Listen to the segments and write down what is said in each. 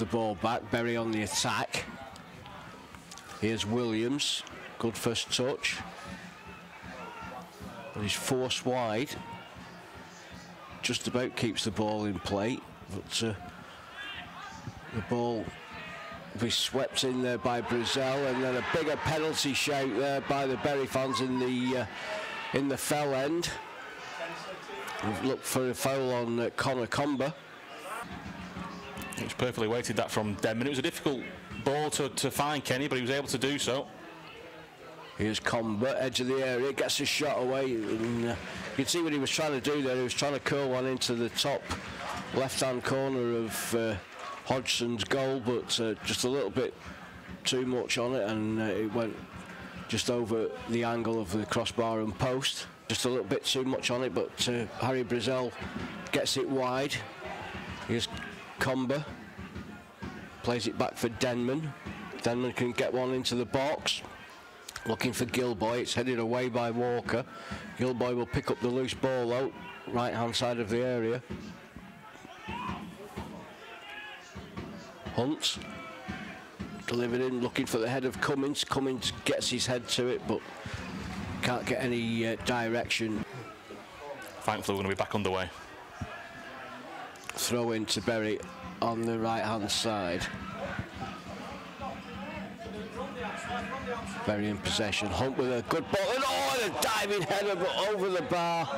the ball back. Bury on the attack. Here's Williams. Good first touch. But he's forced wide. Just about keeps the ball in play. But uh, the ball be swept in there by Brazil, and then a bigger penalty shout there by the Bury fans in the uh, in the fell end. We've looked for a foul on uh, Connor Comber. It perfectly weighted that from Denman. It was a difficult ball to, to find Kenny, but he was able to do so. Here's Comber, edge of the area, gets a shot away. And, uh, you can see what he was trying to do there. He was trying to curl one into the top left-hand corner of uh, Hodgson's goal, but uh, just a little bit too much on it, and uh, it went just over the angle of the crossbar and post. Just a little bit too much on it, but uh, Harry Brazil gets it wide. Here's Comber, plays it back for Denman. Denman can get one into the box. Looking for Gilboy, it's headed away by Walker. Gilboy will pick up the loose ball out, right hand side of the area. Hunt delivered in, looking for the head of Cummins. Cummins gets his head to it, but can't get any uh, direction. Thankfully, we're going to be back underway. Throw in to Bury on the right hand side. Bury in possession. Hunt with a good ball. And oh, and a diving header, over the bar.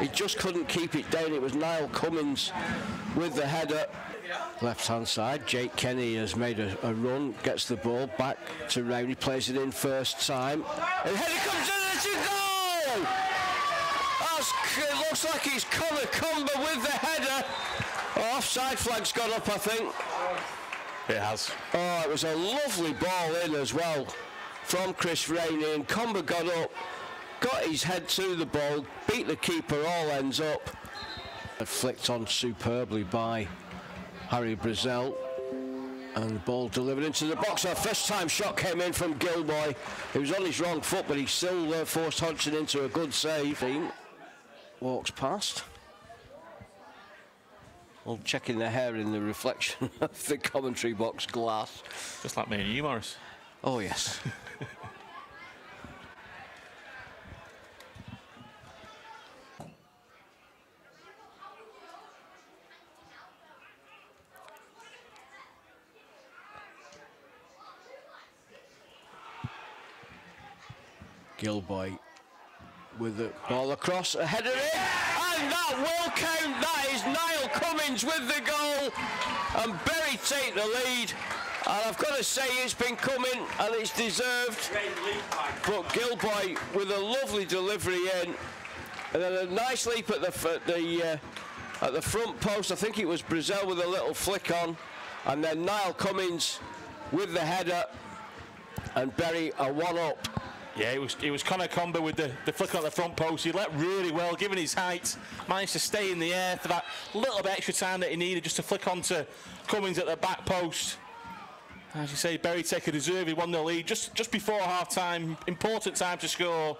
He just couldn't keep it down. It was Niall Cummins with the header. Left hand side, Jake Kenny has made a, a run, gets the ball back to Rowney, plays it in first time. And comes in, it's a goal! That's, it looks like he's Connor Comber with the header. Oh, offside flag's gone up, I think. It has. Oh, it was a lovely ball in as well from Chris Rainey, and Comber got up, got his head to the ball, beat the keeper, all ends up. Flicked on superbly by Harry Brazil. And the ball delivered into the box. Our first time shot came in from Gilboy. He was on his wrong foot, but he still uh, forced Hodgson into a good save. Walks past. All checking their hair in the reflection of the commentary box glass. Just like me and you, Morris. Oh, yes. Gilboy with the ball across, a header in, and that will count. That is Niall Cummins with the goal, and Bury take the lead. And I've got to say, it's been coming and it's deserved. But Gilboy with a lovely delivery in, and then a nice leap at the at the uh, at the front post. I think it was Brazil with a little flick on, and then Niall Cummins with the header, and Bury a one up. Yeah, it was it was Connor Comber with the, the flick on the front post. He let really well, given his height, managed to stay in the air for that little bit extra time that he needed just to flick onto Cummins at the back post. As you say, Bury take a deserved 1 0 lead just, just before half time. Important time to score.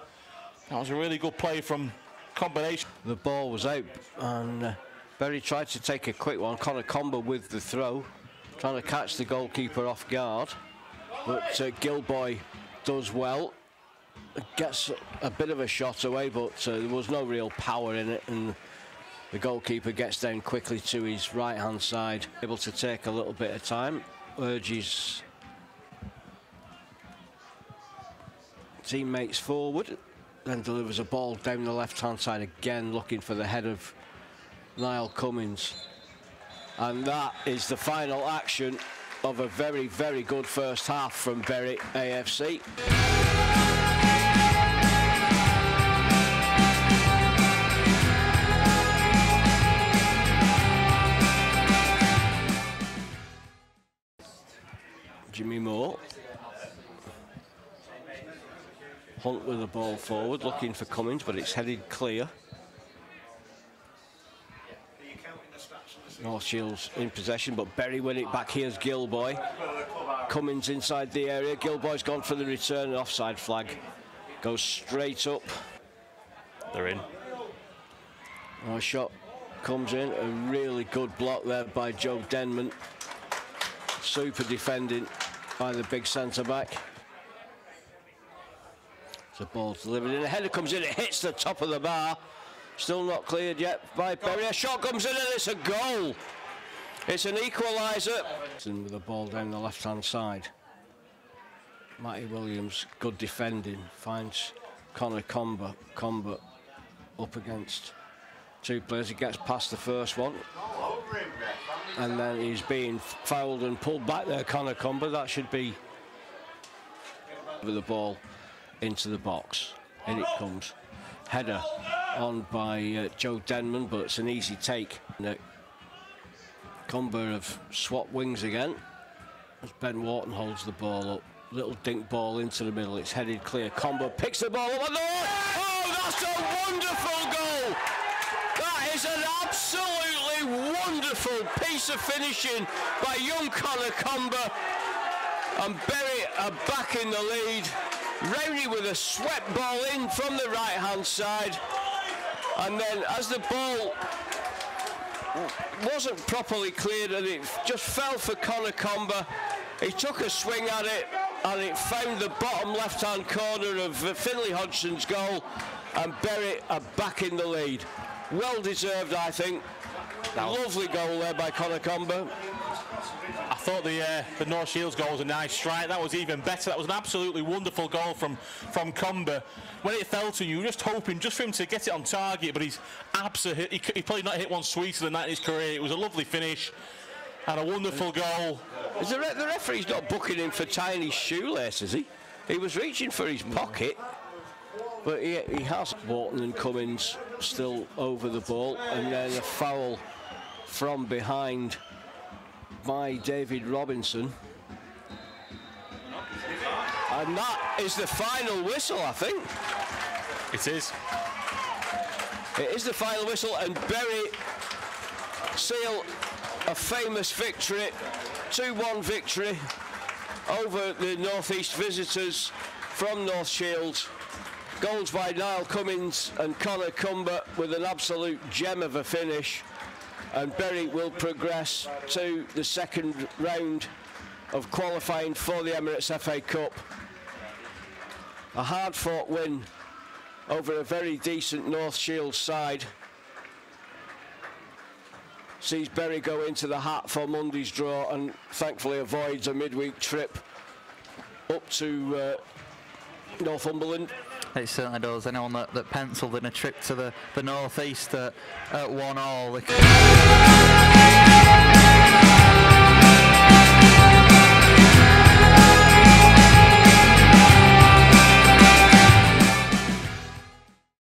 That was a really good play from combination. The ball was out, and uh, Bury tried to take a quick one. Connor Comber with the throw, trying to catch the goalkeeper off guard. But uh, Gilboy does well gets a bit of a shot away, but uh, there was no real power in it, and the goalkeeper gets down quickly to his right-hand side, able to take a little bit of time, urges teammates forward, then delivers a ball down the left-hand side again, looking for the head of Niall Cummins. And that is the final action of a very, very good first half from Bury AFC. Jimmy Moore. Hunt with the ball forward, looking for Cummins, but it's headed clear. North Shields in possession, but Bury win it back. Here's Gilboy. Cummins inside the area. Gilboy's gone for the return. Offside flag goes straight up. They're in. Our shot comes in. A really good block there by Joe Denman. Super defending by the big centre back. The ball delivered in. The header comes in, it hits the top of the bar. Still not cleared yet by Bury. A shot comes in and it's a goal. It's an equaliser. With the ball down the left hand side. Matty Williams, good defending, finds Connor Comber. Comber up against two players. He gets past the first one. And then he's being fouled and pulled back there, Connor Comber. That should be over the ball into the box. In it comes. Header on by uh, Joe Denman, but it's an easy take. Uh, Comber have swapped wings again. As Ben Wharton holds the ball up. Little dink ball into the middle. It's headed clear. Comber picks the ball up. And oh, that's a wonderful goal! That is an absolutely wonderful piece of finishing by young Connor Comber. And Bury are back in the lead. Rowney with a swept ball in from the right hand side. And then as the ball wasn't properly cleared and it just fell for Connor Comber, he took a swing at it and it found the bottom left hand corner of Finlay Hodgson's goal and Bury are back in the lead. Well deserved, I think. Lovely goal there by Connor Comber. I thought the uh, the North Shields goal was a nice strike. That was even better. That was an absolutely wonderful goal from from Comber. When it fell to you, were just hoping just for him to get it on target, but he's absolutely he, he probably not hit one sweeter than that in his career. It was a lovely finish and a wonderful goal. Is the, re the referee's not booking him for tiny shoelaces, he? He was reaching for his pocket. But he, he has Wharton and Cummins still over the ball, and then a foul from behind by David Robinson. And that is the final whistle, I think. It is. It is the final whistle, and Bury seal a famous victory, 2-1 victory over the North East visitors from North Shields. Goals by Niall Cummins and Connor Comber with an absolute gem of a finish and Bury will progress to the second round of qualifying for the Emirates FA Cup. A hard fought win over a very decent North Shields side sees Bury go into the hat for Monday's draw and thankfully avoids a midweek trip up to uh, Northumberland. It certainly does. Anyone that, that penciled in a trip to the, the northeast at, at one all.